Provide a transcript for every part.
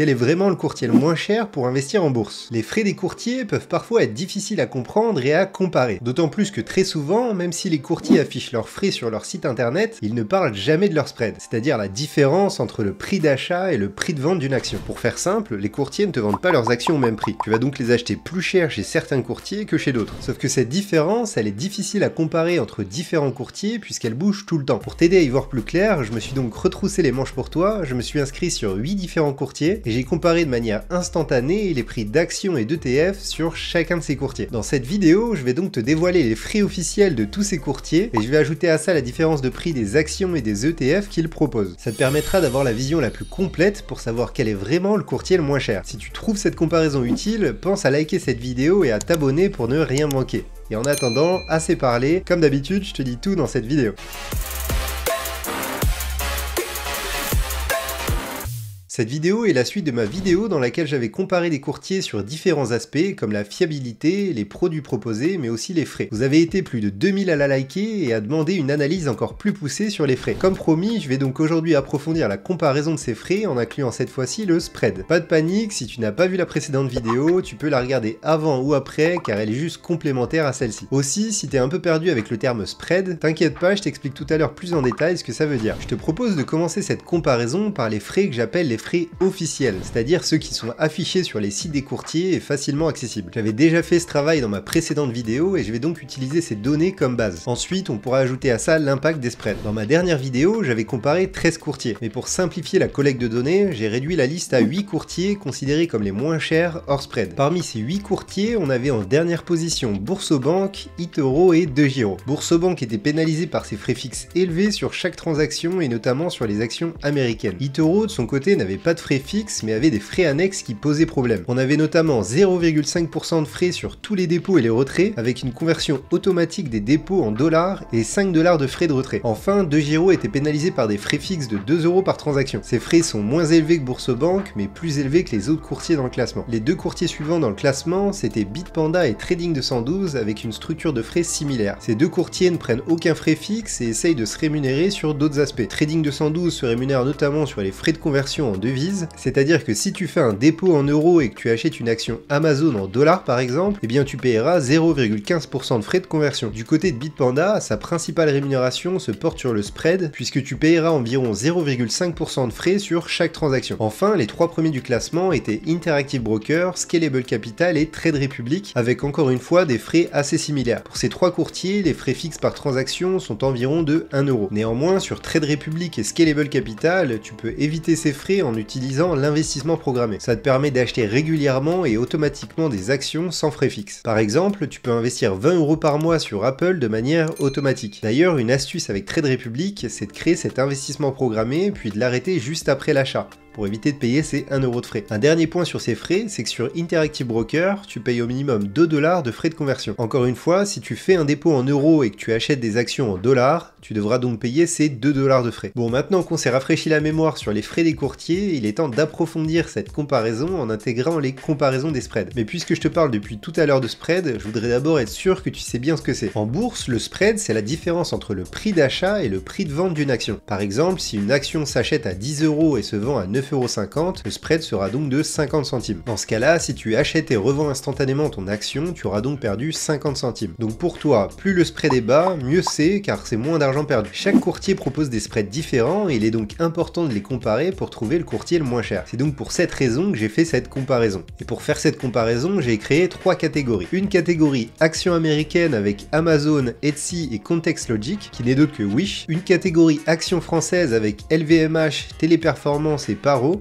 Quel est vraiment le courtier le moins cher pour investir en bourse Les frais des courtiers peuvent parfois être difficiles à comprendre et à comparer. D'autant plus que très souvent, même si les courtiers affichent leurs frais sur leur site internet, ils ne parlent jamais de leur spread, c'est-à-dire la différence entre le prix d'achat et le prix de vente d'une action. Pour faire simple, les courtiers ne te vendent pas leurs actions au même prix. Tu vas donc les acheter plus cher chez certains courtiers que chez d'autres. Sauf que cette différence, elle est difficile à comparer entre différents courtiers puisqu'elle bouge tout le temps. Pour t'aider à y voir plus clair, je me suis donc retroussé les manches pour toi, je me suis inscrit sur 8 différents courtiers j'ai comparé de manière instantanée les prix d'actions et d'ETF sur chacun de ces courtiers. Dans cette vidéo, je vais donc te dévoiler les frais officiels de tous ces courtiers et je vais ajouter à ça la différence de prix des actions et des ETF qu'ils proposent. Ça te permettra d'avoir la vision la plus complète pour savoir quel est vraiment le courtier le moins cher. Si tu trouves cette comparaison utile, pense à liker cette vidéo et à t'abonner pour ne rien manquer. Et en attendant, assez parlé, comme d'habitude, je te dis tout dans cette vidéo. Cette vidéo est la suite de ma vidéo dans laquelle j'avais comparé des courtiers sur différents aspects comme la fiabilité, les produits proposés, mais aussi les frais. Vous avez été plus de 2000 à la liker et à demander une analyse encore plus poussée sur les frais. Comme promis, je vais donc aujourd'hui approfondir la comparaison de ces frais en incluant cette fois-ci le spread. Pas de panique, si tu n'as pas vu la précédente vidéo, tu peux la regarder avant ou après car elle est juste complémentaire à celle-ci. Aussi, si t'es un peu perdu avec le terme spread, t'inquiète pas, je t'explique tout à l'heure plus en détail ce que ça veut dire. Je te propose de commencer cette comparaison par les frais que j'appelle les frais officiels, c'est-à-dire ceux qui sont affichés sur les sites des courtiers et facilement accessibles. J'avais déjà fait ce travail dans ma précédente vidéo et je vais donc utiliser ces données comme base. Ensuite, on pourra ajouter à ça l'impact des spreads. Dans ma dernière vidéo, j'avais comparé 13 courtiers, mais pour simplifier la collecte de données, j'ai réduit la liste à 8 courtiers considérés comme les moins chers hors spread. Parmi ces 8 courtiers, on avait en dernière position Boursobank, eToro et DeGiro. Boursobank était pénalisé par ses frais fixes élevés sur chaque transaction et notamment sur les actions américaines. eToro de son côté n'avait pas de frais fixes mais avait des frais annexes qui posaient problème. On avait notamment 0,5% de frais sur tous les dépôts et les retraits avec une conversion automatique des dépôts en dollars et 5 dollars de frais de retrait. Enfin, DeGiro était pénalisé par des frais fixes de 2 euros par transaction. Ces frais sont moins élevés que Boursobank mais plus élevés que les autres courtiers dans le classement. Les deux courtiers suivants dans le classement, c'était Bitpanda et Trading 212 avec une structure de frais similaire. Ces deux courtiers ne prennent aucun frais fixe et essayent de se rémunérer sur d'autres aspects. Trading 212 se rémunère notamment sur les frais de conversion en devises c'est-à-dire que si tu fais un dépôt en euros et que tu achètes une action Amazon en dollars par exemple, eh bien tu payeras 0,15% de frais de conversion. Du côté de Bitpanda, sa principale rémunération se porte sur le spread, puisque tu payeras environ 0,5% de frais sur chaque transaction. Enfin, les trois premiers du classement étaient Interactive Broker, Scalable Capital et Trade Republic, avec encore une fois des frais assez similaires. Pour ces trois courtiers, les frais fixes par transaction sont environ de 1 euro. Néanmoins, sur Trade Republic et Scalable Capital, tu peux éviter ces frais en utilisant l'investissement programmé. Ça te permet d'acheter régulièrement et automatiquement des actions sans frais fixes. Par exemple, tu peux investir 20 euros par mois sur Apple de manière automatique. D'ailleurs, une astuce avec Trade Republic, c'est de créer cet investissement programmé puis de l'arrêter juste après l'achat pour éviter de payer ces 1 euro de frais. Un dernier point sur ces frais, c'est que sur Interactive Broker, tu payes au minimum 2 dollars de frais de conversion. Encore une fois, si tu fais un dépôt en euros et que tu achètes des actions en dollars, tu devras donc payer ces 2 dollars de frais. Bon, maintenant qu'on s'est rafraîchi la mémoire sur les frais des courtiers, il est temps d'approfondir cette comparaison en intégrant les comparaisons des spreads. Mais puisque je te parle depuis tout à l'heure de spread, je voudrais d'abord être sûr que tu sais bien ce que c'est. En bourse, le spread, c'est la différence entre le prix d'achat et le prix de vente d'une action. Par exemple, si une action s'achète à 10 euros et se vend à 9,50 euros, le spread sera donc de 50 centimes. Dans ce cas-là, si tu achètes et revends instantanément ton action, tu auras donc perdu 50 centimes. Donc pour toi, plus le spread est bas, mieux c'est, car c'est moins d'argent perdu. Chaque courtier propose des spreads différents et il est donc important de les comparer pour trouver le courtier le moins cher. C'est donc pour cette raison que j'ai fait cette comparaison. Et pour faire cette comparaison, j'ai créé trois catégories. Une catégorie actions américaines avec Amazon, Etsy et Context Logic, qui n'est d'autre que Wish. Une catégorie actions françaises avec LVMH, Téléperformance et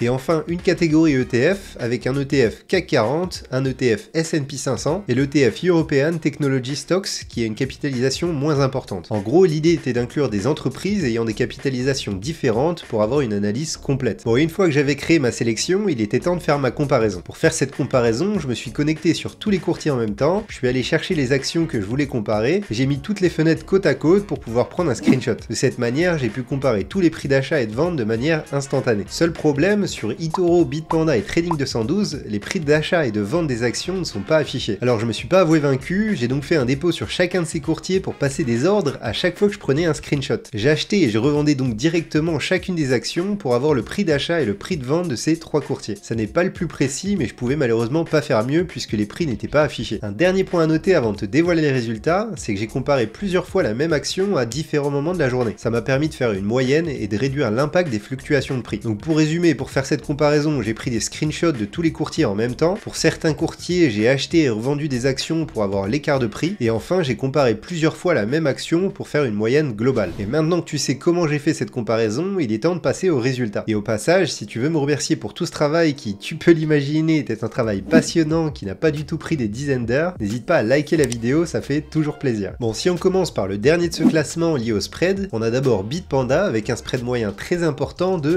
Et enfin une catégorie ETF avec un ETF CAC 40, un ETF S&P 500 et l'ETF European Technology Stocks qui a une capitalisation moins importante. En gros, l'idée était d'inclure des entreprises ayant des capitalisations différentes pour avoir une analyse complète. Bon, une fois que j'avais créé ma sélection, il était temps de faire ma comparaison. Pour faire cette comparaison, je me suis connecté sur tous les courtiers en même temps, je suis allé chercher les actions que je voulais comparer, j'ai mis toutes les fenêtres côte à côte pour pouvoir prendre un screenshot. De cette manière, j'ai pu comparer tous les prix d'achat et de vente de manière instantanée. Seul problème sur eToro, Bitpanda et Trading 212, les prix d'achat et de vente des actions ne sont pas affichés. Alors je me suis pas avoué vaincu, j'ai donc fait un dépôt sur chacun de ces courtiers pour passer des ordres à chaque fois que je prenais un screenshot. J'ai acheté et je revendais donc directement chacune des actions pour avoir le prix d'achat et le prix de vente de ces trois courtiers. Ça n'est pas le plus précis, mais je pouvais malheureusement pas faire mieux puisque les prix n'étaient pas affichés. Un dernier point à noter avant de te dévoiler les résultats, c'est que j'ai comparé plusieurs fois la même action à différents moments de la journée. Ça m'a permis de faire une moyenne et de réduire l'impact des fluctuations de prix. Donc pour résumer, pour faire cette comparaison, j'ai pris des screenshots de tous les courtiers en même temps. Pour certains courtiers, j'ai acheté et revendu des actions pour avoir l'écart de prix. Et enfin, j'ai comparé plusieurs fois la même action pour faire une moyenne globale. Et maintenant que tu sais comment j'ai fait cette comparaison, il est temps de passer aux résultats. Et au passage, si tu veux me remercier pour tout ce travail qui, tu peux l'imaginer, était un travail passionnant qui n'a pas du tout pris des dizaines d'heures, n'hésite pas à liker la vidéo, ça fait toujours plaisir. Bon, si on commence par le dernier de ce classement lié au spread, on a d'abord Bitpanda avec un spread moyen très important de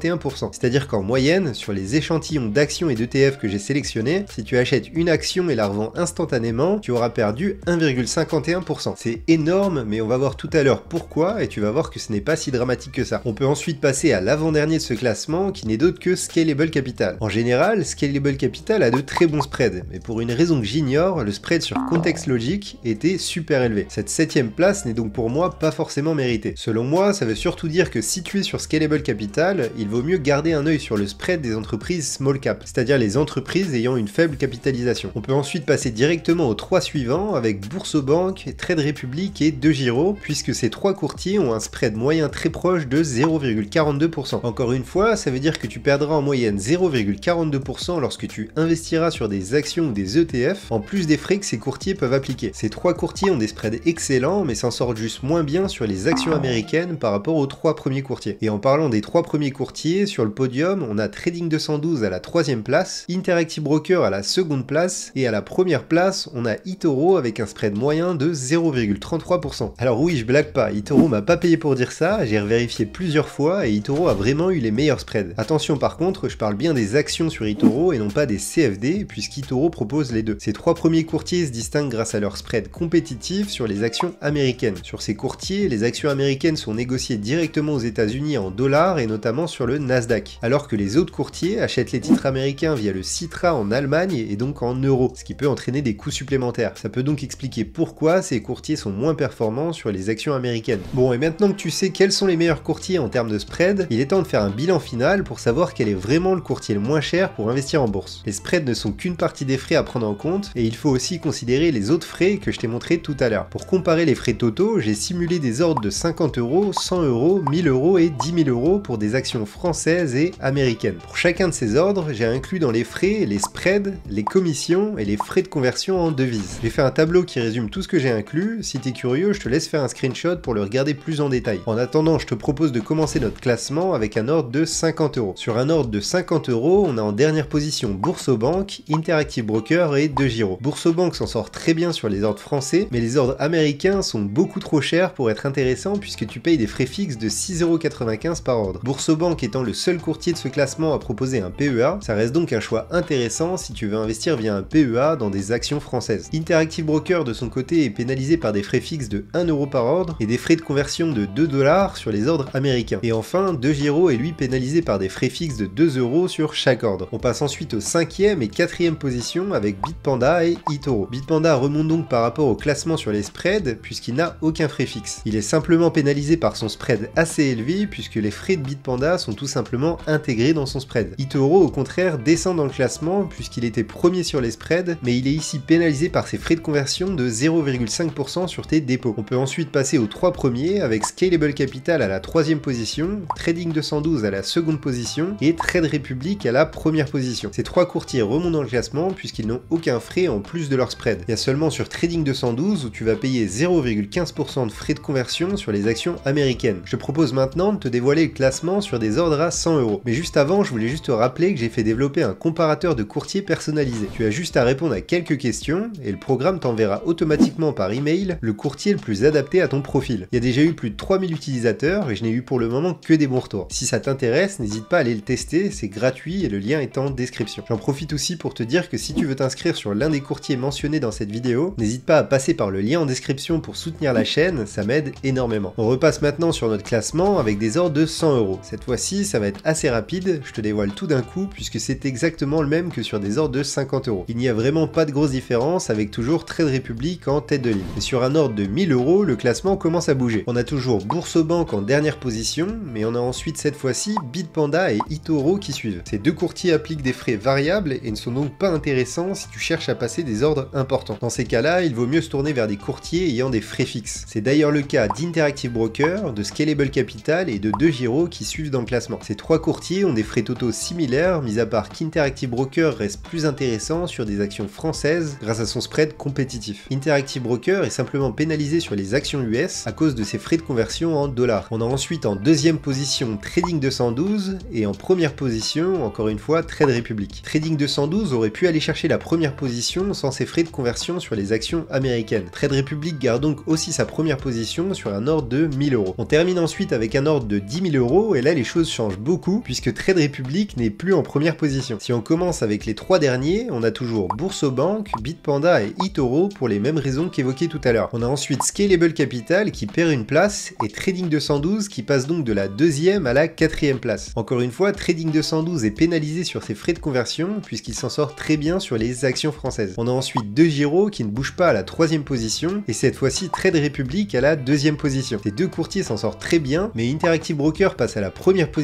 1,51%. C'est-à-dire qu'en moyenne, sur les échantillons d'actions et d'ETF que j'ai sélectionnés, si tu achètes une action et la revends instantanément, tu auras perdu 1,51%. C'est énorme, mais on va voir tout à l'heure pourquoi et tu vas voir que ce n'est pas si dramatique que ça. On peut ensuite passer à l'avant-dernier de ce classement qui n'est d'autre que Scalable Capital. En général, Scalable Capital a de très bons spreads, mais pour une raison que j'ignore, le spread sur Context Logic était super élevé. Cette septième place n'est donc pour moi pas forcément méritée. Selon moi, ça veut surtout dire que si tu es sur Scalable Capital, il vaut mieux garder un œil sur le spread des entreprises small cap, c'est-à-dire les entreprises ayant une faible capitalisation. On peut ensuite passer directement aux trois suivants avec Boursobank, Trade Republic et De Giro, puisque ces trois courtiers ont un spread moyen très proche de 0,42%. Encore une fois, ça veut dire que tu perdras en moyenne 0,42% lorsque tu investiras sur des actions ou des ETF, en plus des frais que ces courtiers peuvent appliquer. Ces trois courtiers ont des spreads excellents, mais s'en sortent juste moins bien sur les actions américaines par rapport aux trois premiers courtiers. Et en parlant des trois premiers courtiers, sur le podium, on a Trading 212 à la troisième place, Interactive Broker à la seconde place, et à la première place, on a Itoro avec un spread moyen de 0,33%. Alors oui, je blague pas, Itoro m'a pas payé pour dire ça, j'ai vérifié plusieurs fois et Itoro a vraiment eu les meilleurs spreads. Attention par contre, je parle bien des actions sur Itoro et non pas des CFD, puisqu'Itoro propose les deux. Ces trois premiers courtiers se distinguent grâce à leur spread compétitif sur les actions américaines. Sur ces courtiers, les actions américaines sont négociées directement aux États-Unis en dollars et notamment sur le Nasdaq, alors que les autres courtiers achètent les titres américains via le Citra en Allemagne et donc en euros, ce qui peut entraîner des coûts supplémentaires. Ça peut donc expliquer pourquoi ces courtiers sont moins performants sur les actions américaines. Bon, et maintenant que tu sais quels sont les meilleurs courtiers en termes de spread, il est temps de faire un bilan final pour savoir quel est vraiment le courtier le moins cher pour investir en bourse. Les spreads ne sont qu'une partie des frais à prendre en compte et il faut aussi considérer les autres frais que je t'ai montré tout à l'heure. Pour comparer les frais totaux, j'ai simulé des ordres de 50 euros, 100 euros, 1000 euros et 10 000 euros pour des actions françaises et américaines. Pour chacun de ces ordres, j'ai inclus dans les frais les spreads, les commissions et les frais de conversion en devises. J'ai fait un tableau qui résume tout ce que j'ai inclus, si t'es curieux, je te laisse faire un screenshot pour le regarder plus en détail. En attendant, je te propose de commencer notre classement avec un ordre de 50 euros. Sur un ordre de 50 euros, on a en dernière position Boursobank, Interactive Broker et De Giro. Boursobank s'en sort très bien sur les ordres français, mais les ordres américains sont beaucoup trop chers pour être intéressants puisque tu payes des frais fixes de 6,95€ par ordre. Boursobank étant le seul courtier de ce classement à proposer un PEA, ça reste donc un choix intéressant si tu veux investir via un PEA dans des actions françaises. Interactive Broker de son côté est pénalisé par des frais fixes de 1€ par ordre et des frais de conversion de 2 dollars sur les ordres américains. Et enfin, De Giro est lui pénalisé par des frais fixes de 2 euros sur chaque ordre. On passe ensuite au 5e et 4e position avec Bitpanda et Itoro. Bitpanda remonte donc par rapport au classement sur les spreads puisqu'il n'a aucun frais fixe. Il est simplement pénalisé par son spread assez élevé puisque les frais de Bitpanda sont tout simplement intégrés dans son spread. Itoro au contraire descend dans le classement puisqu'il était premier sur les spreads mais il est ici pénalisé par ses frais de conversion de 0,5% sur tes dépôts. On peut ensuite passer aux trois premiers avec Scalable Capital à la troisième position, Trading 212 à la seconde position et Trade Republic à la première position. Ces trois courtiers remontent dans le classement puisqu'ils n'ont aucun frais en plus de leur spread. Il y a seulement sur Trading 212 où tu vas payer 0,15% de frais de conversion sur les actions américaines. Je propose maintenant de te dévoiler le classement sur des ordres à 100 euros. Mais juste avant, je voulais juste te rappeler que j'ai fait développer un comparateur de courtiers personnalisé. Tu as juste à répondre à quelques questions et le programme t'enverra automatiquement par email le courtier le plus adapté à ton profil. Il y a déjà eu plus de 3000 utilisateurs et je n'ai eu pour le moment que des bons retours. Si ça t'intéresse, n'hésite pas à aller le tester, c'est gratuit et le lien est en description. J'en profite aussi pour te dire que si tu veux t'inscrire sur l'un des courtiers mentionnés dans cette vidéo, n'hésite pas à passer par le lien en description pour soutenir la chaîne, ça m'aide énormément. On repasse maintenant sur notre classement avec des ordres de 100 euros. Cette fois-ci, ça va être assez rapide, je te dévoile tout d'un coup, puisque c'est exactement le même que sur des ordres de 50 euros. Il n'y a vraiment pas de grosse différence, avec toujours Trade Republic en tête de ligne. Et sur un ordre de 1000 euros, le classement commence à bouger. On a toujours Boursobank en dernière position, mais on a ensuite cette fois-ci Bitpanda et Itoro qui suivent. Ces deux courtiers appliquent des frais variables et ne sont donc pas intéressants si tu cherches à passer des ordres importants. Dans ces cas-là, il vaut mieux se tourner vers des courtiers ayant des frais fixes. C'est d'ailleurs le cas d'Interactive Broker, de Scalable Capital et de De Giro qui suivent dans le classement. Ces trois courtiers ont des frais totaux similaires, mis à part qu'Interactive Broker reste plus intéressant sur des actions françaises grâce à son spread compétitif. Interactive Broker est simplement pénalisé sur les actions US à cause de ses frais de conversion en dollars. On a ensuite en deuxième position Trading 212 et en première position, encore une fois, Trade Republic. Trading 212 aurait pu aller chercher la première position sans ses frais de conversion sur les actions américaines. Trade Republic garde donc aussi sa première position sur un ordre de 1000 euros. On termine ensuite avec un ordre de 10 000 euros et là les choses changent beaucoup puisque Trade Republic n'est plus en première position. Si on commence avec les trois derniers, on a toujours Boursobank, Bitpanda et eToro pour les mêmes raisons qu'évoquées tout à l'heure. On a ensuite Scalable Capital qui perd une place et Trading 212 qui passe donc de la deuxième à la quatrième place. Encore une fois, Trading 212 est pénalisé sur ses frais de conversion puisqu'il s'en sort très bien sur les actions françaises. On a ensuite De Giro qui ne bouge pas à la troisième position et cette fois-ci Trade Republic à la deuxième position. Ces deux courtiers s'en sortent très bien, mais Interactive Broker passe à la première position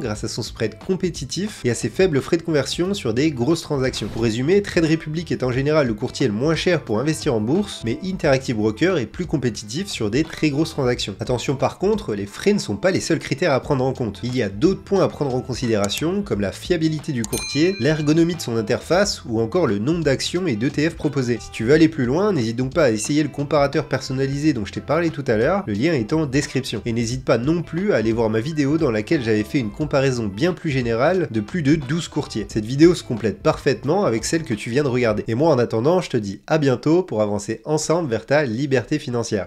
grâce à son spread compétitif et à ses faibles frais de conversion sur des grosses transactions. Pour résumer, Trade Republic est en général le courtier le moins cher pour investir en bourse, mais Interactive Broker est plus compétitif sur des très grosses transactions. Attention par contre, les frais ne sont pas les seuls critères à prendre en compte. Il y a d'autres points à prendre en considération, comme la fiabilité du courtier, l'ergonomie de son interface ou encore le nombre d'actions et d'ETF proposés. Si tu veux aller plus loin, n'hésite donc pas à essayer le comparateur personnalisé dont je t'ai parlé tout à l'heure, le lien est en description. Et n'hésite pas non plus à aller voir ma vidéo dans laquelle j'avais fait une comparaison bien plus générale de plus de 12 courtiers. Cette vidéo se complète parfaitement avec celle que tu viens de regarder. Et moi en attendant, je te dis à bientôt pour avancer ensemble vers ta liberté financière.